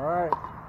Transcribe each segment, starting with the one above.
All right.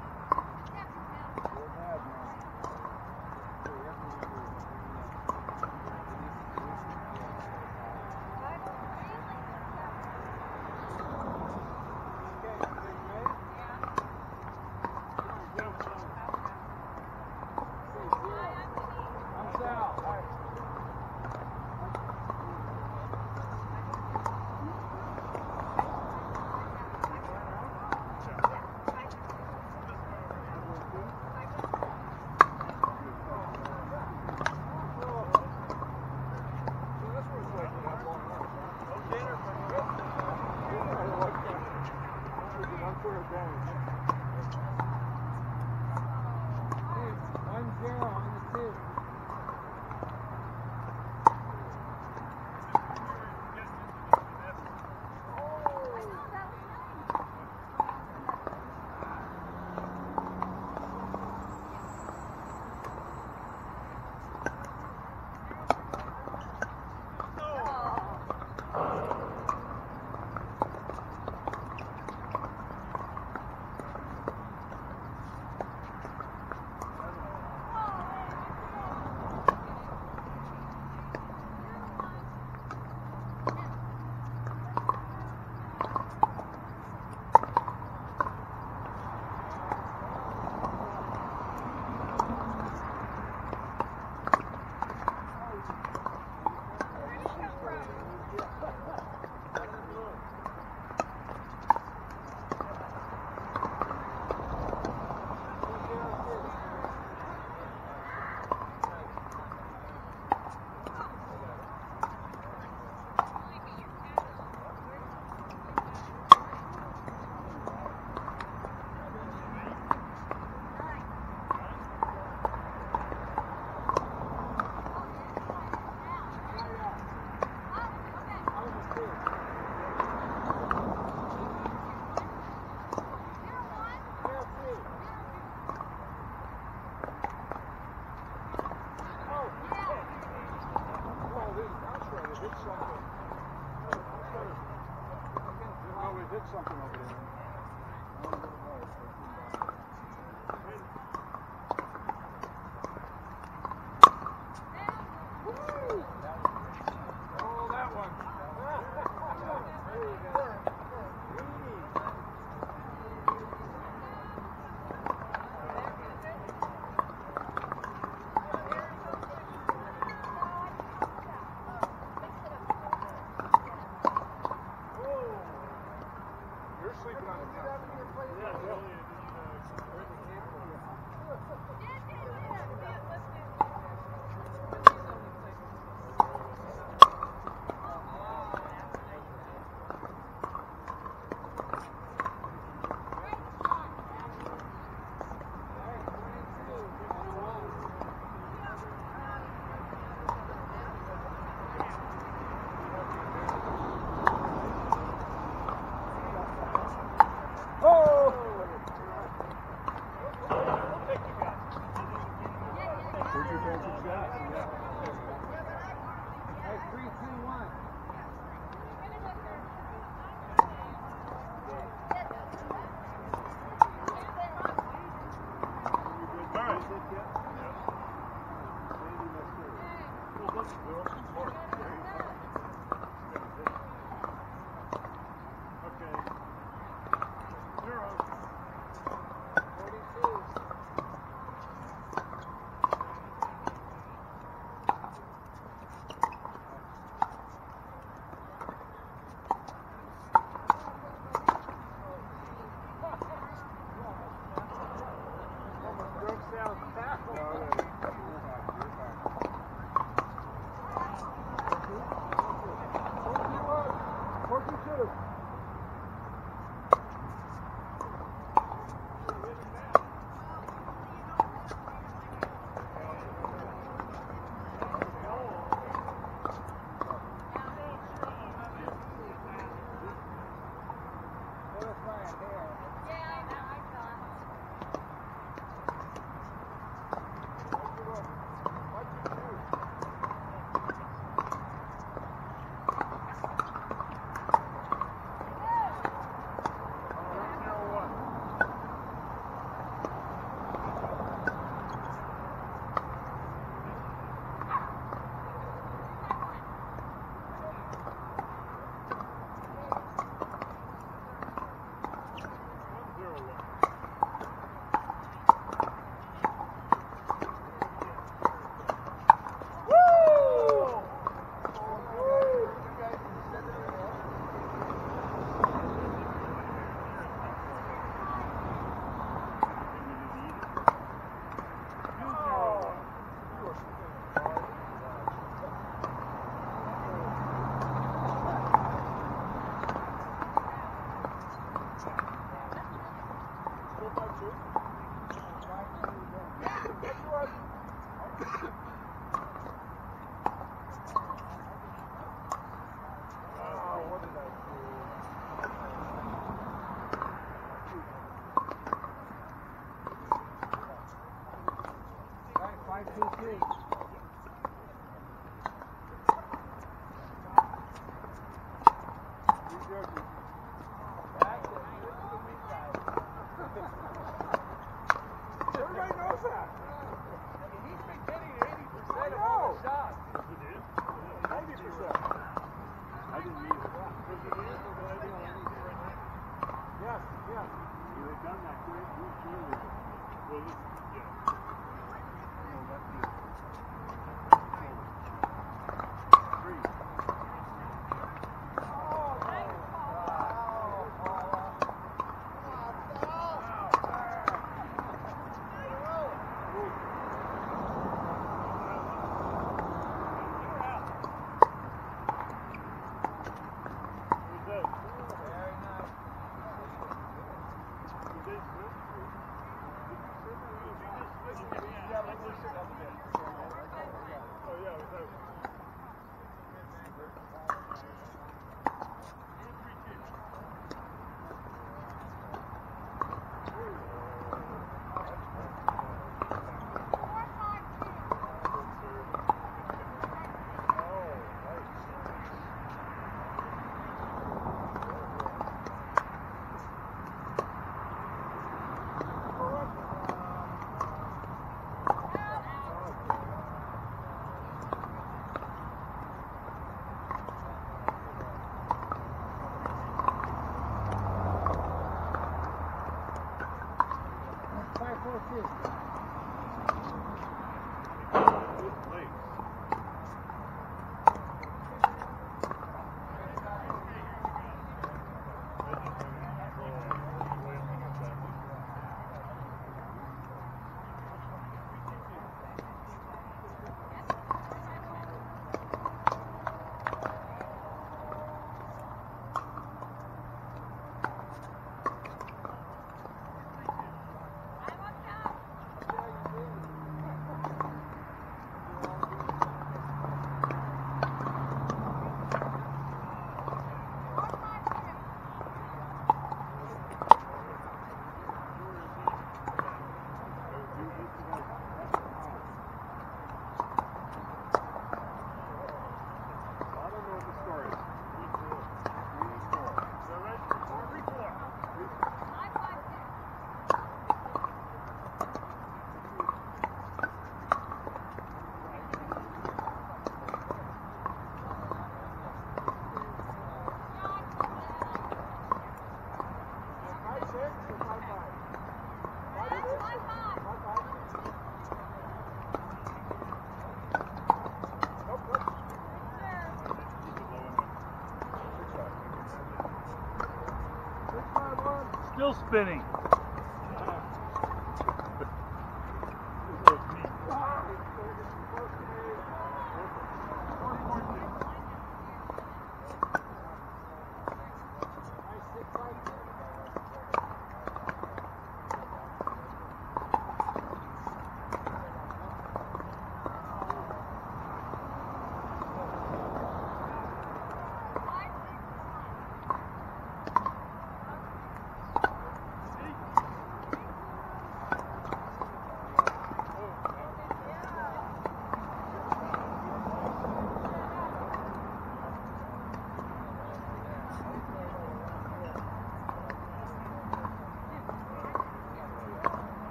Spinning.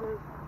Thank you.